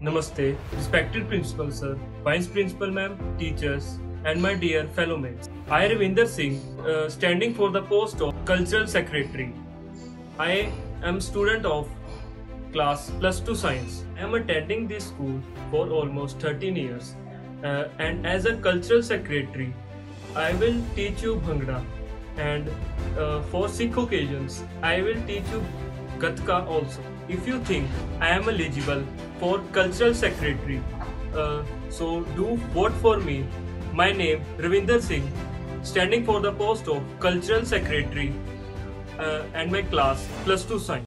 Namaste, respected principal sir, vice principal ma'am, teachers, and my dear fellow mates. I, am Ravinder Singh, uh, standing for the post of cultural secretary. I am student of class plus 2 science. I am attending this school for almost 13 years, uh, and as a cultural secretary, I will teach you Bhangra, and uh, for Sikh occasions, I will teach you Gatka also. If you think I am eligible for cultural secretary, uh, so do vote for me. My name Ravinder Singh, standing for the post of cultural secretary, uh, and my class plus 2 science.